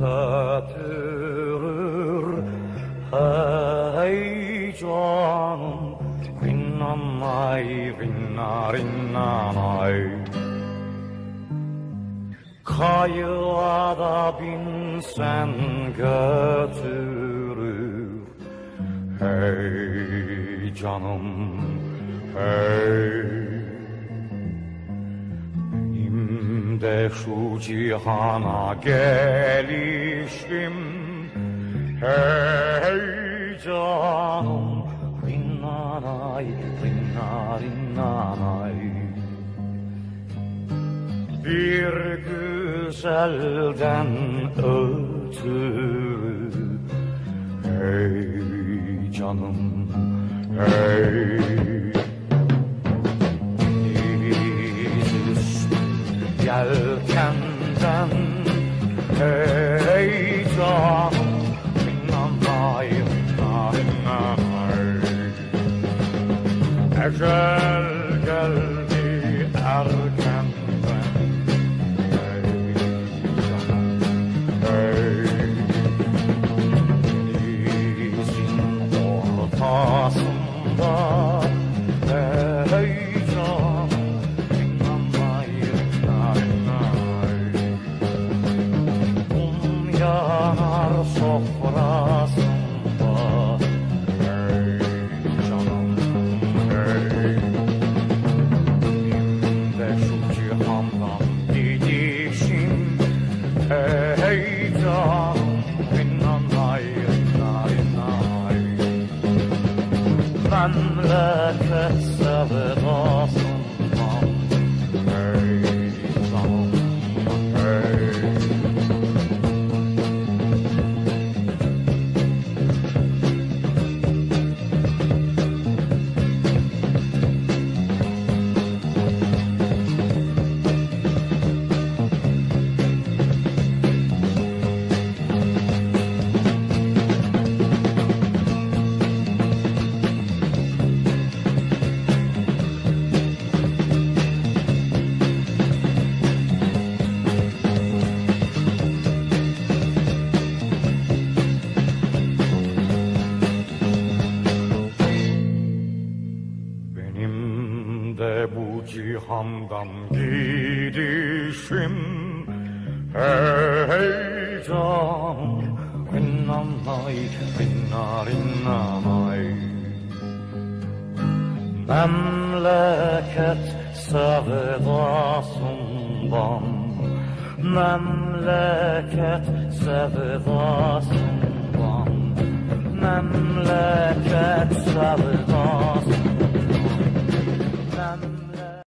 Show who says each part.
Speaker 1: götürür Hey canım Rinnanay rinna rinnanay Kayığa da binsen götürür. Hey canım hey Benim de şu cihana gelişim Hey canım Rinnanay rinna rinnanay. Bir güzelden ötürü Hey canım hey yelkenden Hey canım rinnanay Ecel geldi erkenden Hey canım, hey. Denizin ortasında Hey canım rinnanay cihandan gidişim Hey canım Rinnanay rinna rinnanay Memleket sevdasından Memleket sevdasından Memleket sevdasından